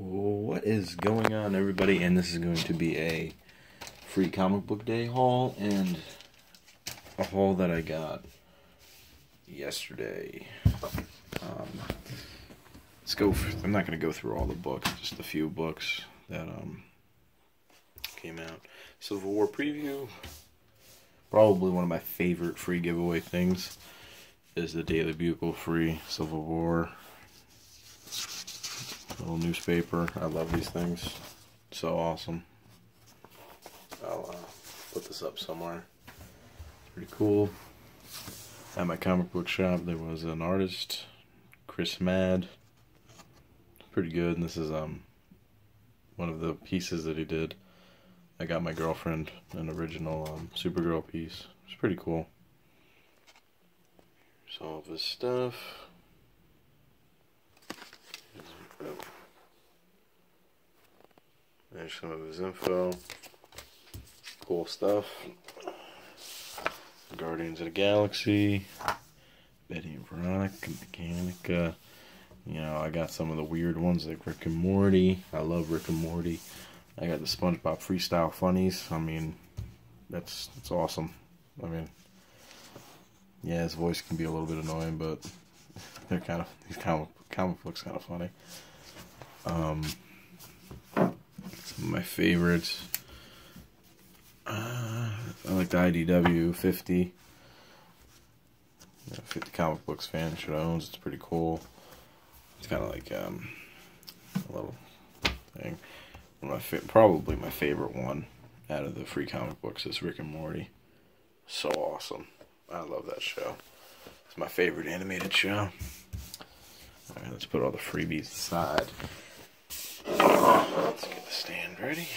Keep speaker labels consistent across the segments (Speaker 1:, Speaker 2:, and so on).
Speaker 1: What is going on, everybody? And this is going to be a free comic book day haul and a haul that I got yesterday. Um, let's go. For, I'm not going to go through all the books, just a few books that um came out. Civil War preview. Probably one of my favorite free giveaway things is the Daily Bugle free Civil War little newspaper. I love these things. So awesome. I'll uh, put this up somewhere. Pretty cool. At my comic book shop, there was an artist, Chris Mad. Pretty good. And this is um one of the pieces that he did. I got my girlfriend an original um, Supergirl piece. It's pretty cool. Here's all of his stuff. There's some of his info. Cool stuff. Guardians of the Galaxy. Betty and Veronica, Mechanica. You know, I got some of the weird ones like Rick and Morty. I love Rick and Morty. I got the SpongeBob Freestyle Funnies. I mean, that's that's awesome. I mean, yeah, his voice can be a little bit annoying, but they're kind of these comic comic books kind of funny. Um, my favorites. Uh, I like the IDW 50. 50 comic books fan should owns. It's pretty cool. It's kind of like um, a little thing. My probably my favorite one out of the free comic books is Rick and Morty. So awesome. I love that show. It's my favorite animated show. Alright, let's put all the freebies aside. Let's get the stand ready.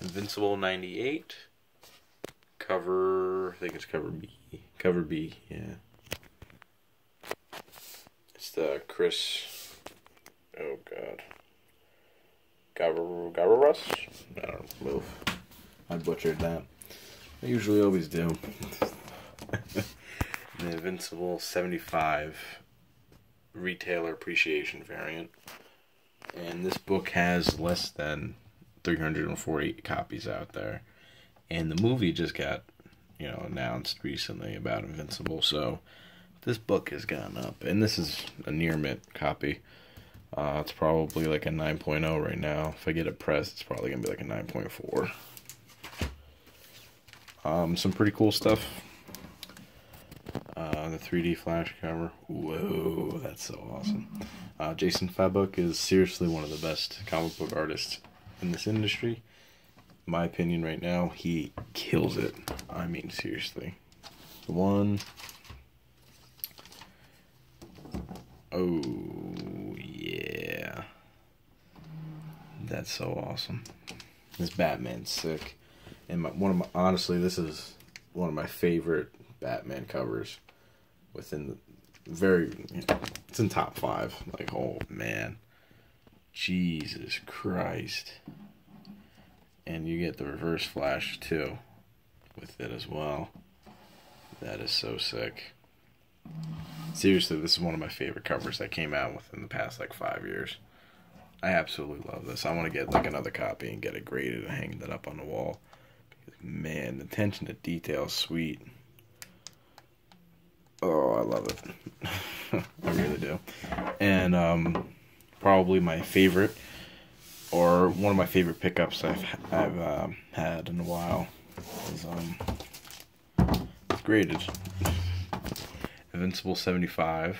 Speaker 1: Invincible 98. Cover, I think it's cover B. Cover B, yeah. It's the Chris, oh god. Gavar, Gavarus? I don't move. I butchered that. I usually always do. the Invincible 75 retailer appreciation variant. And this book has less than 340 copies out there. And the movie just got, you know, announced recently about Invincible. So this book has gone up. And this is a near mint copy. Uh, it's probably like a 9.0 right now. If I get it pressed, it's probably going to be like a 9.4. Um, some pretty cool stuff the 3D flash cover. Whoa, that's so awesome. Uh, Jason Fabok is seriously one of the best comic book artists in this industry. In my opinion, right now, he kills it. I mean, seriously. One. Oh, yeah. That's so awesome. This Batman's sick. And my, one of my, honestly, this is one of my favorite Batman covers within the very it's in top five. Like, oh man. Jesus Christ. And you get the reverse flash too with it as well. That is so sick. Seriously, this is one of my favorite covers that came out within the past like five years. I absolutely love this. I want to get like another copy and get it graded and hang that up on the wall. Man, the attention to detail sweet. Oh, I love it. I really do. And um, probably my favorite, or one of my favorite pickups I've I've um, had in a while, is um, graded. Invincible seventy five,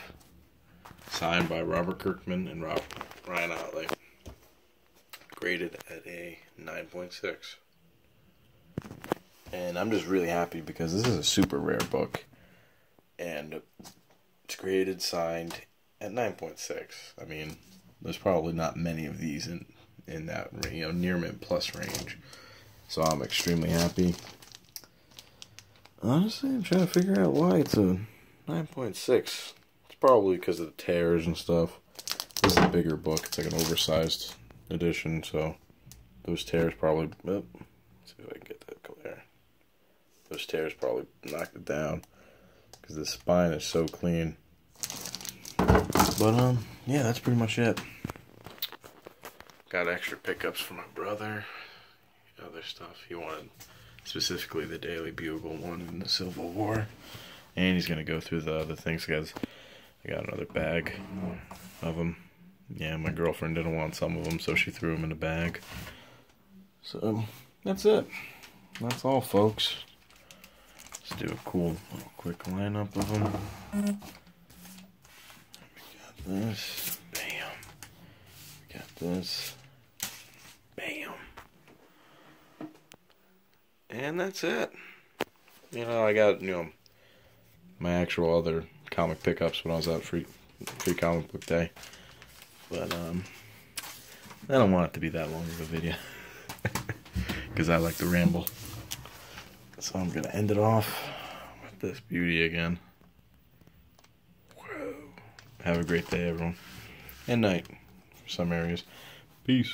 Speaker 1: signed by Robert Kirkman and Rob Ryan Ottley. Graded at a nine point six. And I'm just really happy because this is a super rare book and it's graded, signed at 9.6. I mean, there's probably not many of these in in that you know near mint plus range, so I'm extremely happy. Honestly, I'm trying to figure out why it's a 9.6. It's probably because of the tears and stuff. This is a bigger book. It's like an oversized edition, so those tears probably. Oh, see if I can get that clear. Those tears probably knocked it down because the spine is so clean. But um, yeah, that's pretty much it. Got extra pickups for my brother. Other stuff he wanted, specifically the Daily Bugle one in the Civil War, and he's gonna go through the other things guys. I got another bag of them. Yeah, my girlfriend didn't want some of them, so she threw them in a bag. So that's it. That's all, folks. Let's do a cool little quick lineup of them. We got this. Bam. We got this. Bam. And that's it. You know, I got, you know, my actual other comic pickups when I was out free free comic book day. But um I don't want it to be that long of a video. Because I like to ramble. So I'm gonna end it off with this beauty again. Whoa. Have a great day everyone. And night for some areas. Peace.